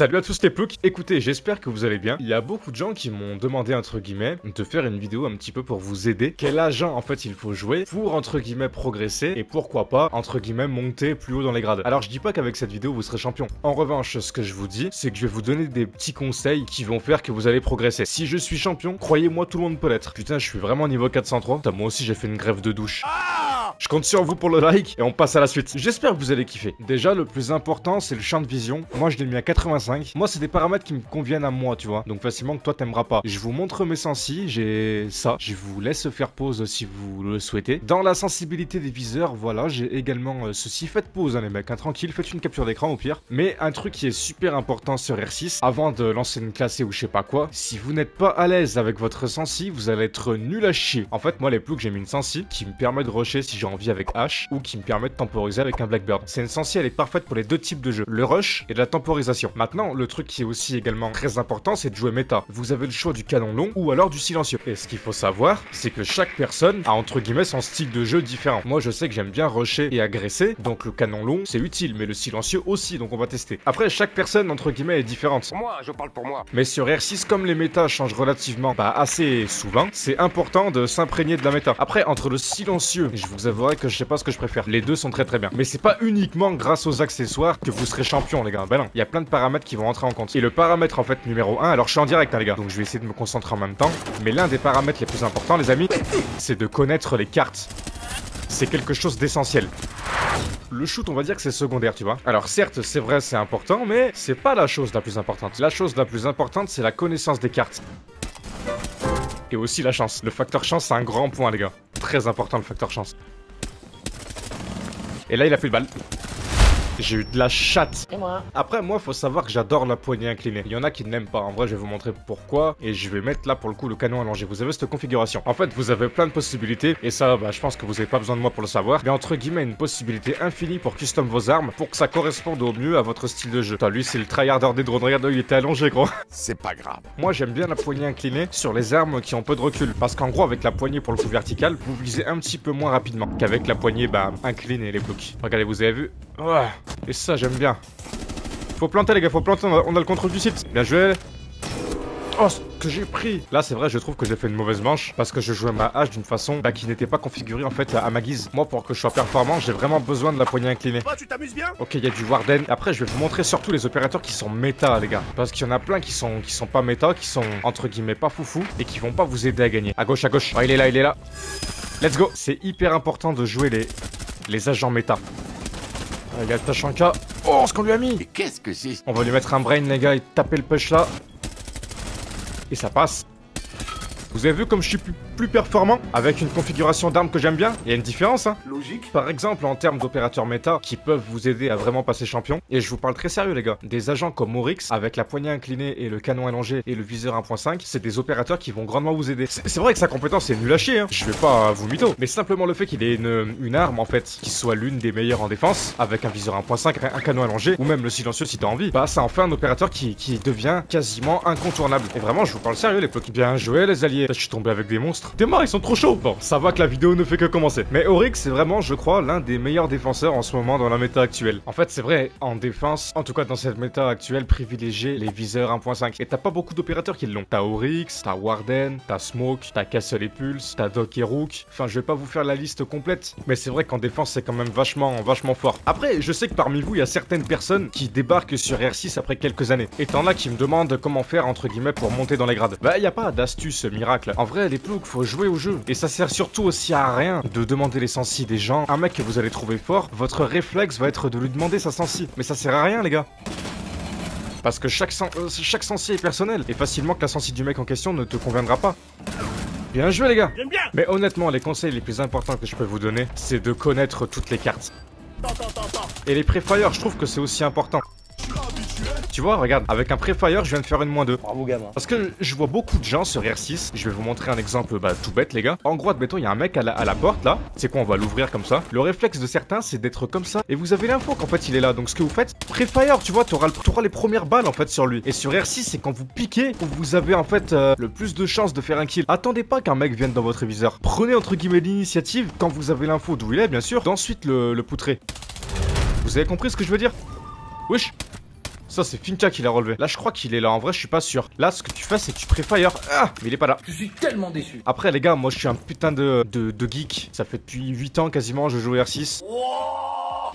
Salut à tous les ploucs, écoutez, j'espère que vous allez bien. Il y a beaucoup de gens qui m'ont demandé, entre guillemets, de faire une vidéo un petit peu pour vous aider. Quel agent, en fait, il faut jouer pour, entre guillemets, progresser et pourquoi pas, entre guillemets, monter plus haut dans les grades. Alors, je dis pas qu'avec cette vidéo, vous serez champion. En revanche, ce que je vous dis, c'est que je vais vous donner des petits conseils qui vont faire que vous allez progresser. Si je suis champion, croyez-moi, tout le monde peut l'être. Putain, je suis vraiment niveau 403. moi aussi, j'ai fait une grève de douche. Je compte sur vous pour le like et on passe à la suite. J'espère que vous allez kiffer. Déjà, le plus important, c'est le champ de vision. Moi, je l'ai mis à 85. Moi, c'est des paramètres qui me conviennent à moi, tu vois. Donc facilement que toi, t'aimeras pas. Je vous montre mes sensi. J'ai ça. Je vous laisse faire pause si vous le souhaitez. Dans la sensibilité des viseurs, voilà, j'ai également euh, ceci. Faites pause, hein, les mecs. Hein, tranquille, faites une capture d'écran au pire. Mais un truc qui est super important sur R6, avant de lancer une classée ou je sais pas quoi, si vous n'êtes pas à l'aise avec votre sensi, vous allez être nul à chier. En fait, moi, les que j'ai mis une sensi qui me permet de rusher si j'ai envie avec H ou qui me permet de temporiser avec un Blackbird. C'est elle est parfaite pour les deux types de jeux, le rush et de la temporisation. Maintenant, le truc qui est aussi également très important, c'est de jouer méta. Vous avez le choix du canon long ou alors du silencieux. Et ce qu'il faut savoir, c'est que chaque personne a entre guillemets son style de jeu différent. Moi, je sais que j'aime bien rusher et agresser, donc le canon long, c'est utile, mais le silencieux aussi, donc on va tester. Après, chaque personne, entre guillemets, est différente. Moi, je parle pour moi. Mais sur R6, comme les méta changent relativement, bah, assez souvent, c'est important de s'imprégner de la méta. Après, entre le silencieux, je vous avouerai que je sais pas ce que je préfère. Les deux sont très très bien. Mais c'est pas uniquement grâce aux accessoires que vous serez champion, les gars. Ben non, il y a plein de paramètres qui vont rentrer en compte. Et le paramètre, en fait, numéro 1, alors je suis en direct, hein, les gars. Donc je vais essayer de me concentrer en même temps. Mais l'un des paramètres les plus importants, les amis, c'est de connaître les cartes. C'est quelque chose d'essentiel. Le shoot, on va dire que c'est secondaire, tu vois. Alors certes, c'est vrai, c'est important, mais c'est pas la chose la plus importante. La chose la plus importante, c'est la connaissance des cartes. Et aussi la chance. Le facteur chance, c'est un grand point, les gars. Très important, le facteur chance. Et là, il a plus de balle. J'ai eu de la chatte. Et moi Après, moi, faut savoir que j'adore la poignée inclinée. Il y en a qui ne l'aiment pas. En vrai, je vais vous montrer pourquoi. Et je vais mettre là, pour le coup, le canon allongé. Vous avez cette configuration. En fait, vous avez plein de possibilités. Et ça, bah, je pense que vous n'avez pas besoin de moi pour le savoir. Mais entre guillemets, une possibilité infinie pour custom vos armes. Pour que ça corresponde au mieux à votre style de jeu. Toi, lui, c'est le tryharder des drones. Regarde, il était allongé, gros. C'est pas grave. Moi, j'aime bien la poignée inclinée sur les armes qui ont peu de recul. Parce qu'en gros, avec la poignée pour le coup vertical, vous visez un petit peu moins rapidement qu'avec la poignée, bah, inclinée, les blocs. Regardez, vous avez vu? Et ça, j'aime bien. Faut planter les gars, faut planter, on a, le contrôle du site. Bien joué. Oh, ce que j'ai pris Là, c'est vrai, je trouve que j'ai fait une mauvaise manche parce que je jouais ma hache d'une façon bah, qui n'était pas configurée en fait à ma guise. Moi, pour que je sois performant, j'ai vraiment besoin de la poignée inclinée. Oh, tu t'amuses bien? Ok, il y a du Warden. Après, je vais vous montrer surtout les opérateurs qui sont méta, les gars. Parce qu'il y en a plein qui sont, qui sont pas méta, qui sont entre guillemets pas foufou et qui vont pas vous aider à gagner. À gauche, à gauche. Oh, il est là, il est là. Let's go C'est hyper important de jouer les, les agents méta. Il y a le Tachanka. Oh, ce qu'on lui a mis Mais qu'est-ce que c'est On va lui mettre un brain, les gars, et taper le push là. Et ça passe. Vous avez vu comme je suis plus, performant avec une configuration d'armes que j'aime bien Il y a une différence, hein Logique. Par exemple, en termes d'opérateurs méta qui peuvent vous aider à vraiment passer champion. Et je vous parle très sérieux, les gars. Des agents comme Oryx, avec la poignée inclinée et le canon allongé et le viseur 1.5, c'est des opérateurs qui vont grandement vous aider. C'est vrai que sa compétence est nulle à chier, hein. Je vais pas vous mytho. Mais simplement le fait qu'il ait une, une, arme, en fait, qui soit l'une des meilleures en défense, avec un viseur 1.5, un canon allongé, ou même le silencieux si t'as envie, bah ça en fait un opérateur qui, qui devient quasiment incontournable. Et vraiment, je vous parle sérieux, les blocs. Bien joué, les alliés. je suis tombé avec des monstres. T'es ils sont trop chauds Bon, ça va que la vidéo ne fait que commencer. Mais Oryx, c'est vraiment, je crois, l'un des meilleurs défenseurs en ce moment dans la méta actuelle. En fait, c'est vrai, en défense, en tout cas dans cette méta actuelle, privilégier les viseurs 1.5. Et t'as pas beaucoup d'opérateurs qui l'ont. T'as Oryx, t'as Warden, t'as Smoke, t'as Castle et Pulse, t'as Doc et Rook. Enfin, je vais pas vous faire la liste complète, mais c'est vrai qu'en défense, c'est quand même vachement, vachement fort. Après, je sais que parmi vous, il y a certaines personnes qui débarquent sur R6 après quelques années. Et t'en as qui me demandent comment faire, entre guillemets, pour monter dans les grades. Bah, y a pas d'astuce miracle. En vrai, les ploucs, faut jouer au jeu. Et ça sert surtout aussi à rien de demander les sensi des gens. Un mec que vous allez trouver fort, votre réflexe va être de lui demander sa sensi. Mais ça sert à rien, les gars. Parce que chaque, euh, chaque sensi est personnel. Et facilement que la sensi du mec en question ne te conviendra pas. Bien joué les gars bien Mais honnêtement, les conseils les plus importants que je peux vous donner, c'est de connaître toutes les cartes. Et les pré-fire, je trouve que c'est aussi important. Tu vois, regarde, avec un pré-fire, je viens de faire une moins 2. Bravo, gamin. Parce que je vois beaucoup de gens sur R6. Je vais vous montrer un exemple bah, tout bête, les gars. En gros, admettons, il y a un mec à la, porte là. C'est quoi, on va l'ouvrir comme ça? Le réflexe de certains, c'est d'être comme ça. Et vous avez l'info qu'en fait, il est là. Donc, ce que vous faites, pré-fire, tu vois, tu auras, les premières balles en fait sur lui. Et sur R6, c'est quand vous piquez, vous avez en fait euh, le plus de chances de faire un kill. Attendez pas qu'un mec vienne dans votre viseur. Prenez entre guillemets l'initiative quand vous avez l'info d'où il est, bien sûr. D'ensuite le, le poutrer. Vous avez compris ce que je veux dire? Wesh Ça, c'est Finka qui l'a relevé. Là, je crois qu'il est là. En vrai, je suis pas sûr. Là, ce que tu fais, c'est que tu préfire. Ah Mais il est pas là. Je suis tellement déçu. Après, les gars, moi, je suis un putain de, de, de geek. Ça fait depuis 8 ans quasiment, je joue R6.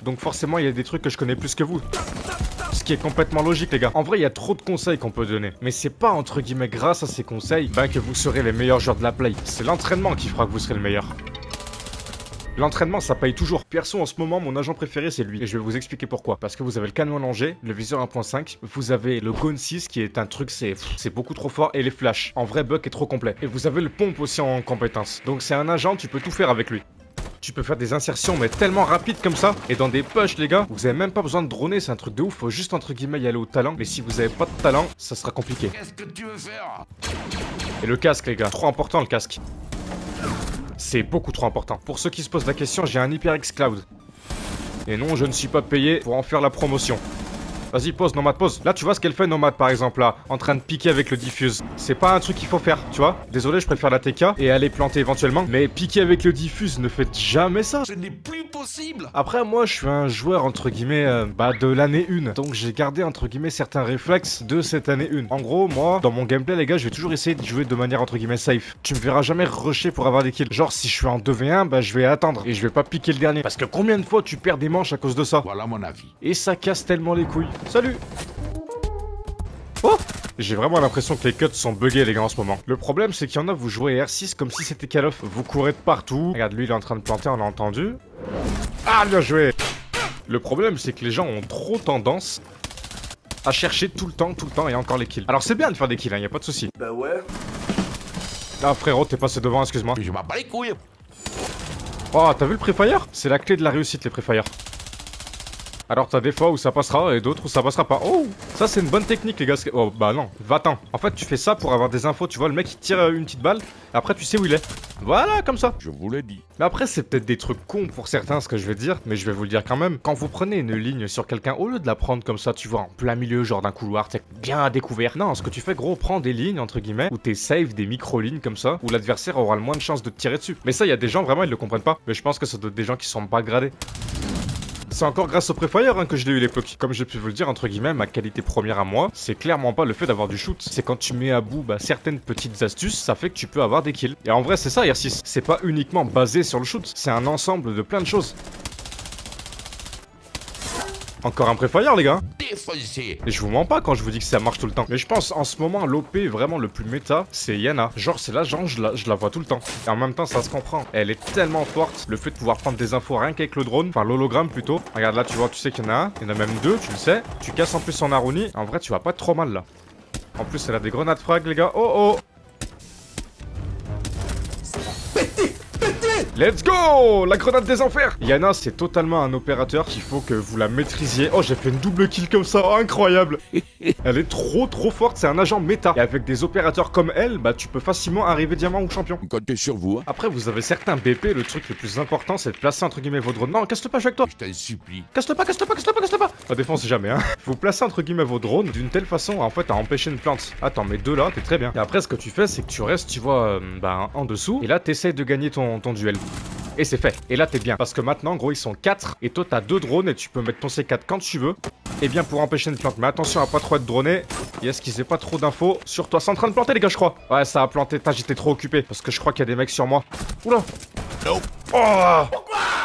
Donc forcément, il y a des trucs que je connais plus que vous. Ce qui est complètement logique, les gars. En vrai, il y a trop de conseils qu'on peut donner. Mais c'est pas, entre guillemets, grâce à ces conseils, ben, que vous serez les meilleurs joueurs de la play. C'est l'entraînement qui fera que vous serez le meilleur. L'entraînement, ça paye toujours. Perso, en ce moment, mon agent préféré, c'est lui. Et je vais vous expliquer pourquoi. Parce que vous avez le canon allongé, le viseur 1.5, vous avez le Gone 6 qui est un truc, c'est c'est beaucoup trop fort, et les flashs. En vrai, Buck est trop complet. Et vous avez le pompe aussi en compétence. Donc c'est un agent, tu peux tout faire avec lui. Tu peux faire des insertions mais tellement rapides comme ça Et dans des push les gars Vous avez même pas besoin de droner c'est un truc de ouf Faut juste entre guillemets y aller au talent Mais si vous avez pas de talent ça sera compliqué Qu'est-ce que tu veux faire? Et le casque les gars Trop important le casque C'est beaucoup trop important. Pour ceux qui se posent la question j'ai un HyperX Cloud. Et non je ne suis pas payé pour en faire la promotion Vas-y, pose, Nomad, pose. Là, tu vois ce qu'elle fait, Nomad, par exemple, là, en train de piquer avec le diffuse. C'est pas un truc qu'il faut faire, tu vois. Désolé, je préfère la TK et aller planter éventuellement. Mais piquer avec le diffuse, ne faites jamais ça. Ce n'est plus possible Après, moi, je suis un joueur, entre guillemets, euh, bah, de l'année 1. Donc, j'ai gardé, entre guillemets, certains réflexes de cette année 1. En gros, moi, dans mon gameplay, les gars, je vais toujours essayer de jouer de manière, entre guillemets, safe. Tu me verras jamais rusher pour avoir des kills. Genre, si je suis en 2v1, bah, je vais attendre. Et je vais pas piquer le dernier. Parce que combien de fois tu perds des manches à cause de ça? Voilà mon avis. Et ça casse tellement les couilles. Salut Oh J'ai vraiment l'impression que les cuts sont buggés les gars en ce moment. Le problème c'est qu'il y en a vous jouez R6 comme si c'était Call of. Vous courez de partout. Regarde lui il est en train de planter, on l'a entendu. Ah bien joué Le problème c'est que les gens ont trop tendance à chercher tout le temps, tout le temps et encore les kills. Alors c'est bien de faire des kills, hein, y a pas de souci. Bah ouais. Ah frérot t'es passé devant, excuse-moi. Je m'en bats les couilles Oh t'as vu le pré-fire C'est la clé de la réussite les pré-fire. Alors t'as des fois où ça passera et d'autres où ça passera pas. Oh Ça c'est une bonne technique les gars. Oh bah non, va-t'en. En fait tu fais ça pour avoir des infos, tu vois le mec il tire euh, une petite balle, et après tu sais où il est. Voilà comme ça. Je vous l'ai dit. Mais après c'est peut-être des trucs cons pour certains ce que je vais dire, mais je vais vous le dire quand même. Quand vous prenez une ligne sur quelqu'un, au lieu de la prendre comme ça, tu vois, en plein milieu genre d'un couloir, t'es bien à découvert. Non, ce que tu fais gros, prends des lignes entre guillemets, où t'es safe, des micro-lignes comme ça, où l'adversaire aura le moins de chances de te tirer dessus. Mais ça il y a des gens vraiment ils le comprennent pas. Mais je pense que ça doit être des gens qui sont pas gradés. C'est encore grâce au Prefire hein, que je l'ai eu l'époque. Comme j'ai pu vous le dire, entre guillemets, ma qualité première à moi, c'est clairement pas le fait d'avoir du shoot. C'est quand tu mets à bout bah, certaines petites astuces, ça fait que tu peux avoir des kills. Et en vrai, c'est ça R6. C'est pas uniquement basé sur le shoot, c'est un ensemble de plein de choses. Encore un Prefire les gars Défoncé et je vous mens pas quand je vous dis que ça marche tout le temps. Mais je pense en ce moment l'OP vraiment le plus méta, c'est Yana. Genre c'est là, genre je la, je la vois tout le temps. Et en même temps ça se comprend. Elle est tellement forte. Le fait de pouvoir prendre des infos rien qu'avec le drone, enfin l'hologramme plutôt. Regarde là tu vois, tu sais qu'il y en a un, il y en a même deux, tu le sais. Tu casses en plus son Aruni. En vrai tu vas pas trop mal là. En plus elle a des grenades frag les gars. Oh oh Let's go La grenade des enfers Yana, c'est totalement un opérateur qu'il faut que vous la maîtrisiez. Oh, j'ai fait une double kill comme ça, incroyable Elle est trop trop forte, c'est un agent méta. Et avec des opérateurs comme elle, bah tu peux facilement arriver diamant ou champion. Comptez sur vous, hein. Après, vous avez certains BP, le truc le plus important, c'est de placer entre guillemets vos drones. Non, casse-le pas, je avec toi Je t'en supplie. Casse-le pas, casse-le pas, casse-le pas, casse-le pas La défense, jamais, hein. Vous placez entre guillemets vos drones d'une telle façon, en fait, à empêcher une plante. Attends, mais deux là, t'es très bien. Et après, ce que tu fais, c'est que tu restes, tu vois, euh, bah, en dessous, et là, t'essayes de gagner ton, ton duel. Et c'est fait. Et là, t'es bien. Parce que maintenant, gros, ils sont 4. Et toi, t'as deux drones. Et tu peux mettre ton C4 quand tu veux. Et bien pour empêcher une plante. Mais attention à pas trop être droné. Yes, qu'ils aient pas trop d'infos sur toi? C'est en train de planter, les gars, je crois. Ouais, ça a planté. J'étais trop occupé. Parce que je crois qu'il y a des mecs sur moi. Oula. Oh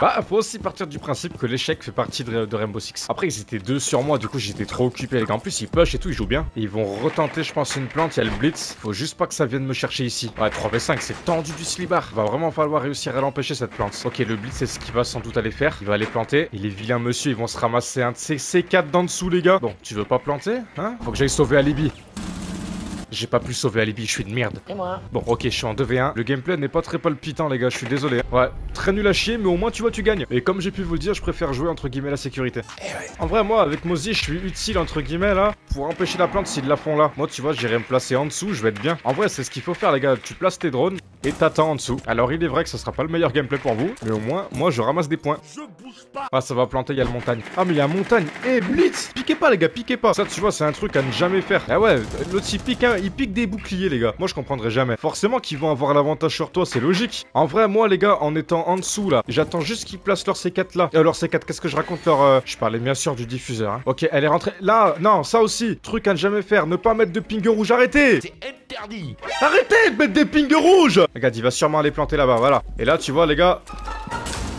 bah, faut aussi partir du principe que l'échec fait partie de, de Rainbow Six. Après, ils étaient deux sur moi, du coup, j'étais trop occupé. Les gars, en plus, ils push et tout, ils jouent bien. Et ils vont retenter, je pense, une plante. Il y a le blitz. Faut juste pas que ça vienne me chercher ici. Ouais, 3v5, c'est tendu du slibar. Va vraiment falloir réussir à l'empêcher, cette plante. Ok, le blitz, c'est ce qu'il va sans doute aller faire. Il va aller planter. Et les vilains monsieur, ils vont se ramasser un de ces C4 d'en dessous, les gars. Bon, tu veux pas planter Hein? Faut que j'aille sauver Alibi. J'ai pas pu sauver Alibi, je suis de merde. Et moi Bon, ok, je suis en 2v1. Le gameplay n'est pas très palpitant, les gars, je suis désolé. Ouais, très nul à chier, mais au moins, tu vois, tu gagnes. Et comme j'ai pu vous le dire, je préfère jouer entre guillemets la sécurité. En vrai, moi, avec Mozi, je suis utile entre guillemets là pour empêcher la plante s'ils la font là. Moi, tu vois, j'irai me placer en dessous, je vais être bien. En vrai, c'est ce qu'il faut faire, les gars. Tu places tes drones et t'attends en dessous. Alors, il est vrai que ça sera pas le meilleur gameplay pour vous, mais au moins, moi, je ramasse des points. Je bouge Ah, ça va planter, il y a le montagne. Ah, mais il y a montagne. Eh, Blitz Piquez pas, les gars, piquez pas. Ça, tu vois, c'est un truc à ne jamais faire. Ah ouais, l'autre, il pique, hein, il pique des boucliers, les gars. Moi, je comprendrai jamais. Forcément qu'ils vont avoir l'avantage sur toi, c'est logique. En vrai, moi, les gars, en étant en dessous, là, j'attends juste qu'ils placent leur C4 là. Euh, leur C4, qu'est-ce que je raconte leur... euh, Je parlais bien sûr du diffuseur, hein. Ok, elle est rentrée. Là, non, ça aussi. Truc à ne jamais faire. Ne pas mettre de ping rouge. Arrêtez C'est interdit. Arrêtez de mettre des pings rouges Regarde, il va sûrement aller planter là-bas, voilà. Et là, tu vois, les gars...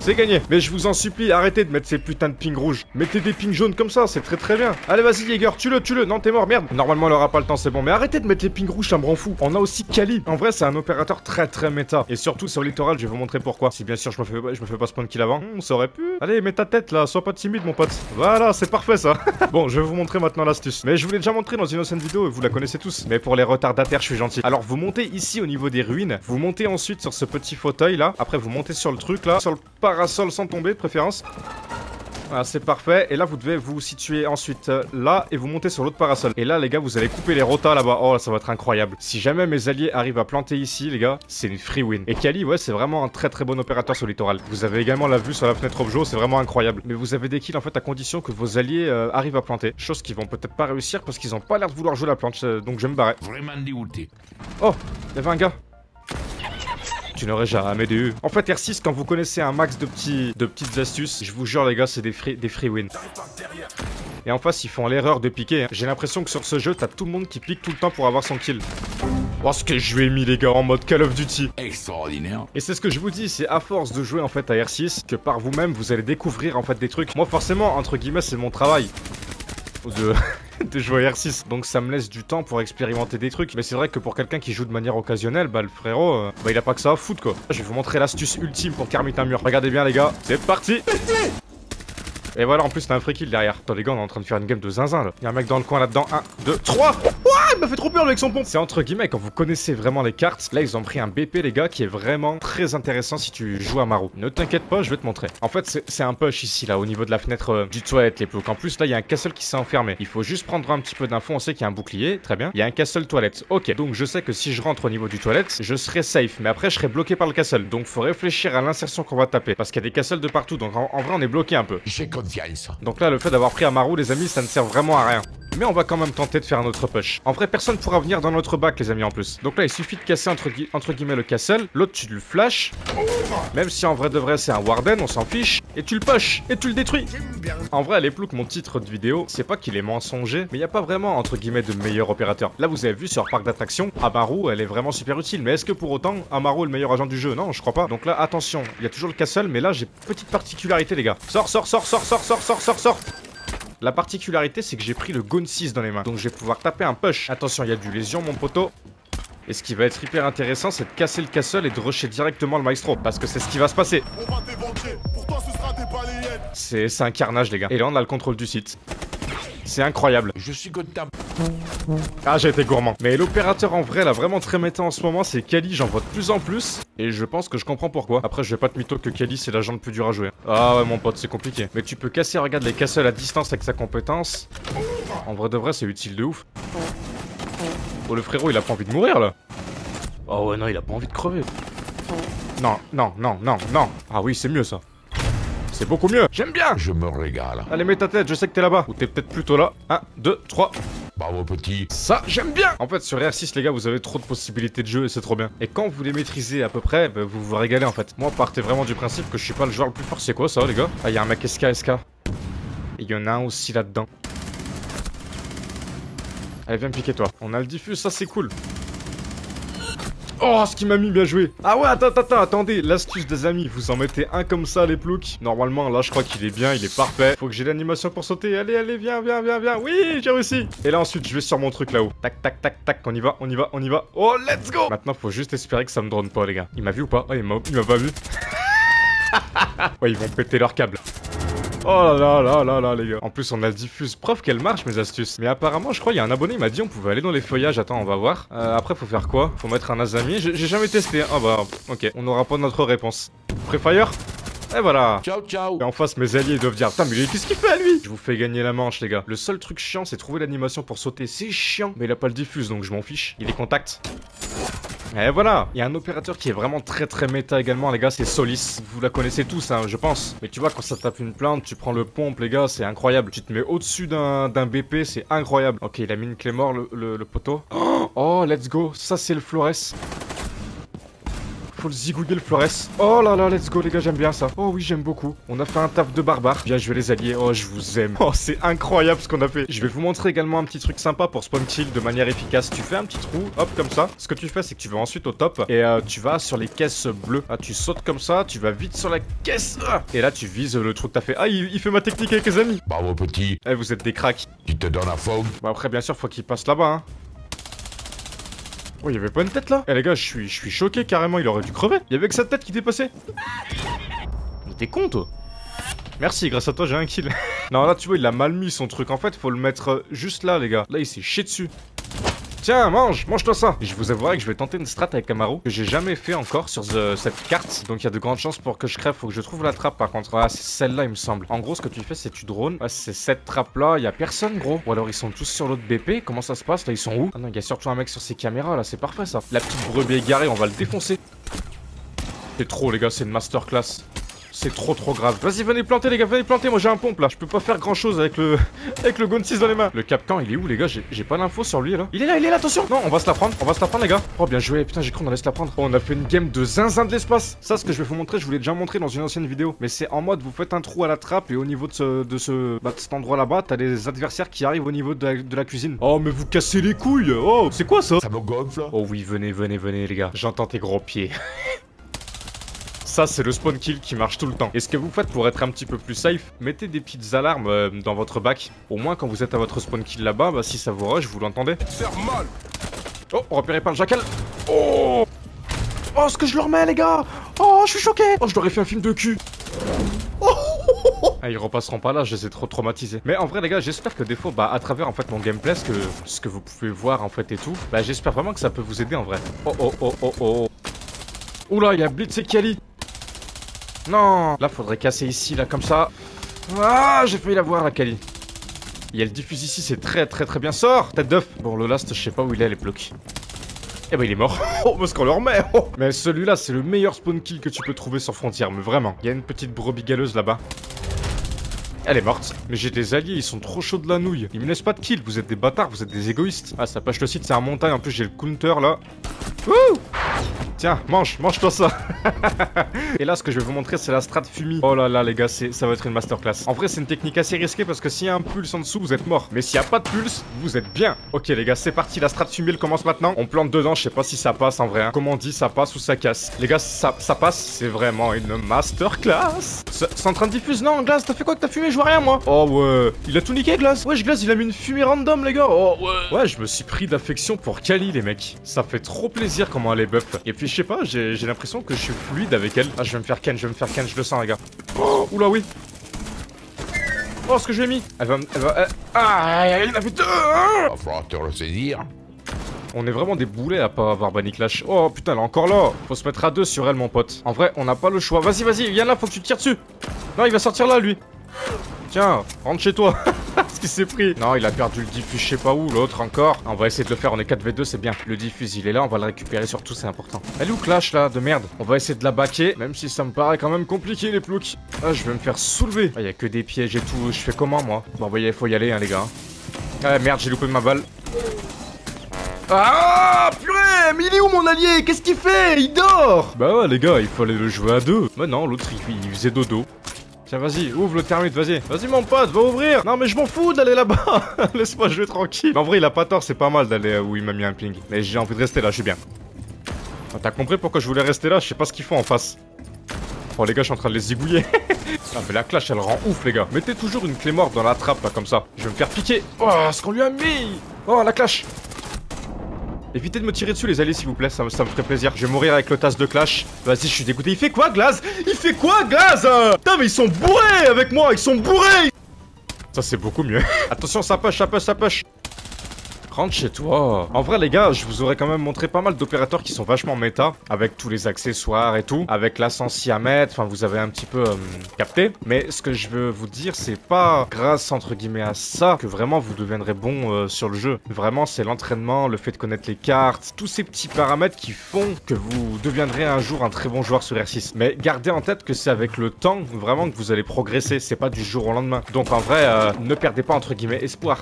C'est gagné. Mais je vous en supplie, arrêtez de mettre ces putains de pings rouges. Mettez des pings jaunes comme ça, c'est très très bien. Allez, vas-y, Jäger, tue-le, tue-le. Non, t'es mort, merde. Normalement, elle aura pas le temps, c'est bon. Mais arrêtez de mettre les pings rouges, ça me rend fou. On a aussi Kali. En vrai, c'est un opérateur très très méta. Et surtout, sur le littoral, je vais vous montrer pourquoi. Si bien sûr, je me fais, je me fais pas spawn kill avant. Hmm, ça aurait pu. Allez, mets ta tête là, sois pas timide, mon pote. Voilà, c'est parfait ça. bon, je vais vous montrer maintenant l'astuce. Mais je vous l'ai déjà montré dans une ancienne vidéo et vous la connaissez tous. Mais pour les retardataires, je suis gentil. Alors, vous montez ici au niveau des ruines. Vous montez ensuite sur ce petit fauteuil là. Après, vous montez sur le truc là. Sur le parasol sans tomber de préférence. Voilà, c'est parfait. Et là, vous devez vous situer ensuite euh, là et vous montez sur l'autre parasol. Et là, les gars, vous allez couper les rotas là-bas. Oh, ça va être incroyable. Si jamais mes alliés arrivent à planter ici, les gars, c'est une free win. Et Kali, ouais, c'est vraiment un très très bon opérateur sur le littoral. Vous avez également la vue sur la fenêtre objo, c'est vraiment incroyable. Mais vous avez des kills en fait à condition que vos alliés euh, arrivent à planter. Chose qu'ils vont peut-être pas réussir parce qu'ils ont pas l'air de vouloir jouer la plante. euh, Donc je vais me barrer. Vraiment dégoûté. Oh, il y avait un gars. Tu n'aurais jamais dû. En fait, R6, quand vous connaissez un max de, petits, de petites astuces, je vous jure, les gars, c'est des free, des free wins. Et en face, ils font l'erreur de piquer. hein. J'ai l'impression que sur ce jeu, t'as tout le monde qui pique tout le temps pour avoir son kill. Oh, ce que je lui ai mis, les gars, en mode Call of Duty. Extraordinaire. Et c'est ce que je vous dis, c'est à force de jouer en fait à R6 que par vous-même vous allez découvrir en fait des trucs. Moi forcément, entre guillemets, c'est mon travail de, de jouer à R6. Donc ça me laisse du temps pour expérimenter des trucs. Mais c'est vrai que pour quelqu'un qui joue de manière occasionnelle, bah le frérot, euh, bah il a pas que ça à foutre quoi. Je vais vous montrer l'astuce ultime pour carmiter un mur. Regardez bien les gars, c'est parti et voilà, en plus, t'as un free kill derrière. Attends, les gars, on est en train de faire une game de zinzin là. Y'a un mec dans le coin là-dedans. 1, 2, 3. M'a fait trop peur avec son pompe. C'est entre guillemets, quand vous connaissez vraiment les cartes, là, ils ont pris un BP, les gars, qui est vraiment très intéressant si tu joues à Maro. Ne t'inquiète pas, je vais te montrer. En fait, c'est- c'est un push ici, là, au niveau de la fenêtre euh, du toilette, les ploucs. En plus, là, il y a un castle qui s'est enfermé. Il faut juste prendre un petit peu d'infos. On sait qu'il y a un bouclier, très bien. Il y a un castle toilette. Ok, donc je sais que si je rentre au niveau du toilette, je serai safe. Mais après, je serai bloqué par le castle. Donc, faut réfléchir à l'insertion qu'on va taper. Parce qu'il y a des castles de partout. Donc, en- en vrai, on est bloqué un peu. J'ai confiance. Donc là, le fait d'avoir pris Amaru, les amis, ça ne sert vraiment à rien. Mais on va quand même tenter de faire un autre push. En vrai, personne pourra venir dans notre bac, les amis, en plus. Donc là, il suffit de casser entre, gui- entre guillemets le castle. L'autre, tu le flash. Même si en vrai de vrai, c'est un Warden, on s'en fiche. Et tu le push. Et tu le détruis. En vrai, les ploucs, mon titre de vidéo, c'est pas qu'il est mensonger, mais il n'y a pas vraiment, entre guillemets, de meilleur opérateur. Là, vous avez vu sur Parc d'attractions, Amaru, elle est vraiment super utile. Mais est-ce que pour autant, Amaru est le meilleur agent du jeu? Non, je crois pas. Donc là, attention, il y a toujours le castle, mais là, j'ai petite particularité, les gars. Sors, sors, sors, sors, sors, sors, sors, sors, sors. La particularité, c'est que j'ai pris le Gun 6 dans les mains. Donc je vais pouvoir taper un push. Attention, il y a du lésion, mon poteau. Et ce qui va être hyper intéressant, c'est de casser le castle et de rusher directement le maestro. Parce que c'est ce qui va se passer. C'est un carnage, les gars. Et là, on a le contrôle du site. C'est incroyable. Je suis content. Ah, j'ai été gourmand. Mais l'opérateur en vrai, là, vraiment très méta en ce moment, c'est Kali. J'en vois de plus en plus. Et je pense que je comprends pourquoi. Après, je vais pas te mytho que Kali, c'est l'agent le plus dur à jouer. Ah ouais, mon pote, c'est compliqué. Mais tu peux casser, regarde, les castles à distance avec sa compétence. En vrai de vrai, c'est utile de ouf. Oh, le frérot, il a pas envie de mourir, là. Oh ouais, non, il a pas envie de crever. Non, non, non, non, non. Ah oui, c'est mieux, ça. C'est beaucoup mieux. J'aime bien. Je me régale. Allez, mets ta tête, je sais que t'es là-bas. Ou t'es peut-être plutôt là. 1, 2, 3. Bravo petit. Ça, j'aime bien En fait, sur R6, les gars, vous avez trop de possibilités de jeu et c'est trop bien. Et quand vous les maîtrisez à peu près, bah, vous vous régalez en fait. Moi, partez vraiment du principe que je suis pas le joueur le plus fort. C'est quoi ça, les gars Ah, il y a un mec SK, SK. Il y en a un aussi là-dedans. Allez, viens me piquer, toi. On a le diffuse, ça, c'est cool. Oh, ce qui m'a mis bien joué. Ah ouais, attends, attends, attendez. L'astuce des amis, vous en mettez un comme ça, les ploucs. Normalement, là, je crois qu'il est bien, il est parfait. Faut que j'ai l'animation pour sauter. Allez, allez, viens, viens, viens, viens. Oui, j'ai réussi. Et là, ensuite, je vais sur mon truc là-haut. Tac, tac, tac, tac. On y va, on y va, on y va. Oh, let's go. Maintenant, faut juste espérer que ça me drone pas, les gars. Il m'a vu ou pas? Oh, il m'a pas vu. ouais, ils vont péter leur câble. Oh là là là là les gars. En plus on a le diffuse. Preuve qu'elle marche mes astuces. Mais apparemment je crois il y a un abonné il m'a dit on pouvait aller dans les feuillages. Attends on va voir. Euh, après faut faire quoi? Faut mettre un Azami. J'ai jamais testé. Ah bah ok. On n'aura pas notre réponse. Préfire? Et voilà. Ciao ciao. Et en face mes alliés ils doivent dire Putain mais qu'est-ce qu'il fait à lui? Je vous fais gagner la manche les gars. Le seul truc chiant c'est trouver l'animation pour sauter. C'est chiant. Mais il a pas le diffuse donc je m'en fiche. Il est contact. Et voilà, il y a un opérateur qui est vraiment très très méta également les gars, c'est Solis. Vous la connaissez tous hein, je pense. Mais tu vois quand ça tape une plante, tu prends le pompe les gars, c'est incroyable. Tu te mets au-dessus d'un BP, c'est incroyable. Ok, il a mis une clé mort le, le, le poteau. Oh, let's go, ça c'est le Flores. Faut le zigouiller le Flores. Oh là là, let's go les gars, j'aime bien ça. Oh oui, j'aime beaucoup. On a fait un taf de barbare. Bien joué les alliés. Oh, je vous aime. Oh, c'est incroyable ce qu'on a fait. Je vais vous montrer également un petit truc sympa pour spawn kill de manière efficace. Tu fais un petit trou, hop, comme ça. Ce que tu fais, c'est que tu vas ensuite au top et euh, tu vas sur les caisses bleues. Ah, tu sautes comme ça, tu vas vite sur la caisse. Ah. et là, tu vises le trou que t'as fait. Ah, il, il, fait ma technique avec les amis. Bravo petit. Eh, vous êtes des cracks. Tu te donnes à fond. Bon, après, bien sûr, faut qu'il passe là-bas, hein. Oh, il y avait pas une tête là Eh les gars, je suis, je suis choqué carrément, il aurait dû crever. Il y avait que sa tête qui dépassait. Mais t'es con toi Merci, grâce à toi j'ai un kill. non là tu vois, il a mal mis son truc. En fait, faut le mettre euh, juste là les gars. Là, il s'est chié dessus. Tiens, mange, mange-toi ça. Je vous avouerai que je vais tenter une strat avec Camaro que j'ai jamais fait encore sur cette carte. Donc il y a de grandes chances pour que je crève. Faut que je trouve la trappe par contre. Ah, c'est celle-là, il me semble. En gros, ce que tu fais, c'est tu drones. Ah, c'est cette trappe-là. Il y a personne, gros. Ou alors ils sont tous sur l'autre BP. Comment ça se passe là? Ils sont où? Ah non, il y a surtout un mec sur ses caméras là. C'est parfait ça. La petite brebis égarée, on va le défoncer. C'est trop, les gars. C'est une masterclass. C'est trop trop grave. Vas-y, venez planter les gars, venez planter. Moi j'ai un pompe là. Je peux pas faire grand chose avec le avec le gun 6 dans les mains. Le capcan, il est où les gars? J'ai pas l'info sur lui là. Il est là, il est là, attention. Non, on va se la prendre. On va se la prendre les gars. Oh bien joué. Putain, j'ai cru qu'on allait se la prendre. Oh, on a fait une game de zinzin de l'espace. Ça, ce que je vais vous montrer, je vous l'ai déjà montré dans une ancienne vidéo. Mais c'est en mode, vous faites un trou à la trappe et au niveau de ce, de ce, bah, de cet endroit là-bas, t'as des adversaires qui arrivent au niveau de la, de la cuisine. Oh, mais vous cassez les couilles. Oh, c'est quoi ça? Ça me gonfle. Oh oui, venez, venez, venez les gars. J'entends tes gros pieds. Ça, c'est le spawn kill qui marche tout le temps. Et ce que vous faites pour être un petit peu plus safe, mettez des petites alarmes euh, dans votre bac. Au moins, quand vous êtes à votre spawn kill là-bas, bah, si ça vous rush, vous l'entendez. Oh, repéré par le jackal. Oh Oh, ce que je leur mets, les gars Oh, je suis choqué Oh, je leur ai fait un film de cul ah, ils repasseront pas là, je les ai trop traumatisés. Mais en vrai, les gars, j'espère que des fois, bah, à travers en fait mon gameplay, ce que, ce que vous pouvez voir en fait et tout, bah, j'espère vraiment que ça peut vous aider en vrai. Oh oh oh oh oh. Oula, il y a Blitz et Kali. Non Là, faudrait casser ici, là, comme ça. Ah, j'ai failli l'avoir, la Kali. Il y a le diffuse ici, c'est très très très bien. Sors Tête d'œuf Bon, le last, je sais pas où il est, les blocs. Eh ben, il est mort. Oh, parce qu'on le remet oh. Mais celui-là, c'est le meilleur spawn kill que tu peux trouver sur Frontière, mais vraiment. Il y a une petite brebis galeuse là-bas. Elle est morte. Mais j'ai des alliés, ils sont trop chauds de la nouille. Ils me laissent pas de kill, vous êtes des bâtards, vous êtes des égoïstes. Ah, ça pêche le site, c'est un montagne, en plus j'ai le counter là. Wouh Tiens, mange, mange-toi ça. et là, ce que je vais vous montrer, c'est la strat fumi. Oh là là, les gars, ça va être une masterclass. En vrai, c'est une technique assez risquée parce que s'il y a un pulse en dessous, vous êtes mort. Mais s'il n'y a pas de pulse, vous êtes bien. Ok, les gars, c'est parti. La strat fumée, elle commence maintenant. On plante dedans, je sais pas si ça passe en vrai. Hein. Comment on dit, ça passe ou ça casse? Les gars, ça, ça passe. C'est vraiment une masterclass. C'est en train de diffuser Non, Glace, t'as fait quoi que t'as fumé Je vois rien, moi. Oh ouais. Il a tout niqué, Glace. Wesh, Glace, il a mis une fumée random, les gars. Oh ouais. Ouais, je me suis pris d'affection pour Kali, les mecs. Ça fait trop plaisir comment elle est buff. Et puis, je sais pas, j'ai l'impression que je suis fluide avec elle. Ah, je vais me faire ken, je vais me faire ken, je le sens, les gars. Oh, oula, oui. Oh, ce que je lui ai mis. Elle va... Elle va Ah, il en a fait deux. Va falloir te le saisir. On est vraiment des boulets à pas avoir banni Clash. Oh putain, elle est encore là. Faut se mettre à deux sur elle, mon pote. En vrai, on n'a pas le choix. Vas-y, vas-y, viens là, faut que tu te tires dessus. Non, il va sortir là, lui. Tiens, rentre chez toi. Ce qu'il s'est pris. Non, il a perdu le diffuse, je sais pas où. L'autre encore. On va essayer de le faire. On est 4v2, c'est bien. Le diffuse, il est là. On va le récupérer surtout, c'est important. Elle est où Clash là De merde? On va essayer de la baquer. Même si ça me paraît quand même compliqué, les ploucs. Ah, je vais me faire soulever. Ah, y a que des pièges et tout. Je fais comment, moi? Bon, voyez, il faut y aller, hein, les gars. Ah, merde, j'ai loupé ma balle. Ah purée Mais il est où mon allié? Qu'est-ce qu'il fait? Il dort Bah les gars, il fallait le jouer à deux. Bah non, l'autre il faisait dodo. Tiens, vas-y, ouvre le thermite, vas-y. Vas-y, mon pote, va ouvrir. Non, mais je m'en fous d'aller là-bas. Laisse-moi jouer tranquille. Mais en vrai, il a pas tort, c'est pas mal d'aller où il m'a mis un ping. Mais j'ai envie de rester là, je suis bien. T'as compris pourquoi je voulais rester là? Je sais pas ce qu'ils font en face. Oh, les gars, je suis en train de les zigouiller. ah, mais la clash, elle rend ouf, les gars. Mettez toujours une clé morte dans la trappe, là, comme ça. Je vais me faire piquer. Oh, ce qu'on lui a mis. Oh, la clash. Évitez de me tirer dessus les alliés s'il vous plaît, ça, me ferait plaisir. Je vais mourir avec le tasse de clash. Vas-y, je suis dégoûté. Il fait quoi, Glaze? Il fait quoi, Glaze? Putain, mais ils sont bourrés avec moi, ils sont bourrés Ça, c'est beaucoup mieux. Attention, ça push, ça push, ça push. Rentre chez toi. En vrai, les gars, je vous aurais quand même montré pas mal d'opérateurs qui sont vachement méta, avec tous les accessoires et tout, avec la à mettre, enfin, vous avez un petit peu euh, capté. Mais ce que je veux vous dire, c'est pas grâce, entre guillemets, à ça que vraiment vous deviendrez bon euh, sur le jeu. Vraiment, c'est l'entraînement, le fait de connaître les cartes, tous ces petits paramètres qui font que vous deviendrez un jour un très bon joueur sur R6. Mais gardez en tête que c'est avec le temps, vraiment, que vous allez progresser, c'est pas du jour au lendemain. Donc en vrai, euh, ne perdez pas, entre guillemets, espoir.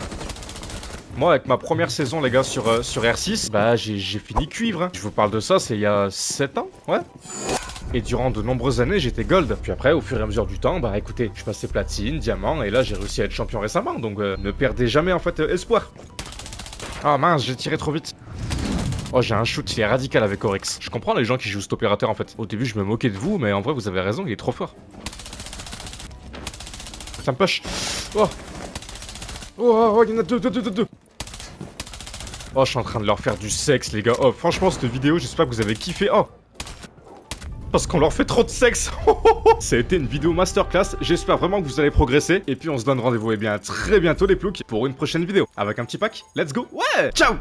Moi, avec ma première saison, les gars, sur, euh, sur R6, bah, j'ai fini cuivre. hein. Je vous parle de ça, c'est il y a 7 ans, ouais. Et durant de nombreuses années, j'étais gold. Puis après, au fur et à mesure du temps, bah écoutez, je passais platine, diamant, et là, j'ai réussi à être champion récemment. Donc, euh, ne perdez jamais, en fait, euh, espoir. Ah mince, j'ai tiré trop vite. Oh, j'ai un shoot, il est radical avec Oryx. Je comprends les gens qui jouent cet opérateur, en fait. Au début, je me moquais de vous, mais en vrai, vous avez raison, il est trop fort. Ça me push. Oh Oh, oh, oh, il y en a deux, deux, deux, deux, deux. Oh, je suis en train de leur faire du sexe, les gars. Oh, franchement, cette vidéo, j'espère que vous avez kiffé. Oh. Parce qu'on leur fait trop de sexe. Ça a été une vidéo masterclass, j'espère vraiment que vous allez progresser, et puis on se donne rendez-vous eh bien très bientôt les ploucs pour une prochaine vidéo. Avec un petit pack, let's go. Ouais. Ciao